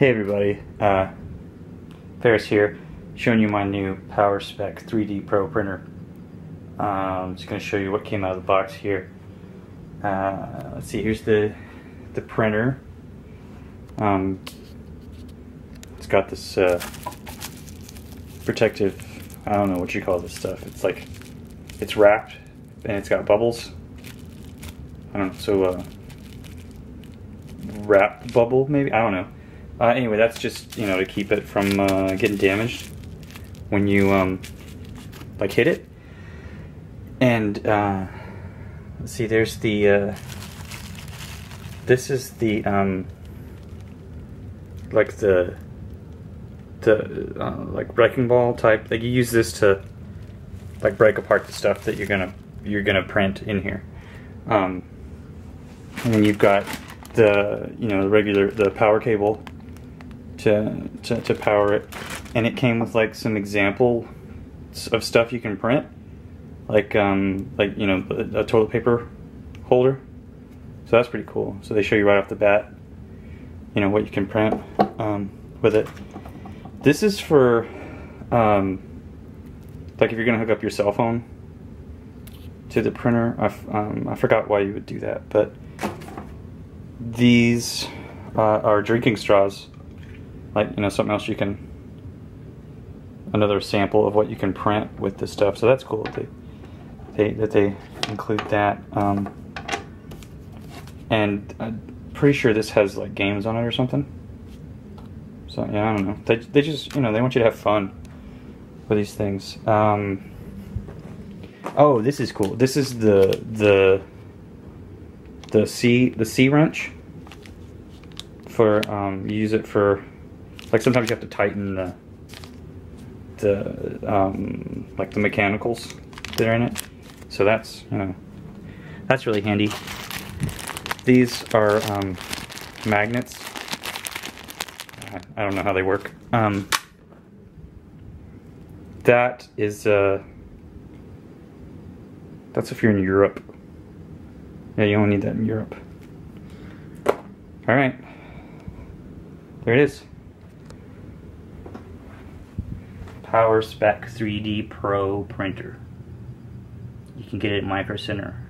Hey everybody, uh, Farris here, showing you my new PowerSpec 3D Pro printer. Um, I'm just going to show you what came out of the box here. Uh, let's see, here's the the printer. Um, it's got this uh, protective, I don't know what you call this stuff. It's like, it's wrapped and it's got bubbles. I don't know, so uh, wrap bubble maybe? I don't know. Uh, anyway, that's just, you know, to keep it from uh, getting damaged when you, um, like, hit it. And, uh, let's see, there's the, uh, this is the, um, like the, the, uh, like, wrecking ball type. Like, you use this to, like, break apart the stuff that you're gonna, you're gonna print in here. Um, and then you've got the, you know, the regular, the power cable to, to, to power it. And it came with like some example of stuff you can print. Like, um, like you know, a, toilet paper holder. So that's pretty cool. So they show you right off the bat, you know, what you can print um, with it. This is for, um, like if you're gonna hook up your cell phone to the printer. I, um, I forgot why you would do that, but these uh, are drinking straws like you know something else you can another sample of what you can print with this stuff. So that's cool that they, they that they include that um, and I'm pretty sure this has like games on it or something. So yeah I don't know. They, they just you know they want you to have fun with these things. Um, oh this is cool. This is the the the C the C wrench for um, use it for like sometimes you have to tighten the the um, like the mechanicals that are in it. So that's you know that's really handy. These are um, magnets. I don't know how they work. Um, that is uh, that's if you're in Europe. Yeah, you only need that in Europe. All right, there it is. PowerSpec 3D Pro printer. You can get it at Micro Center.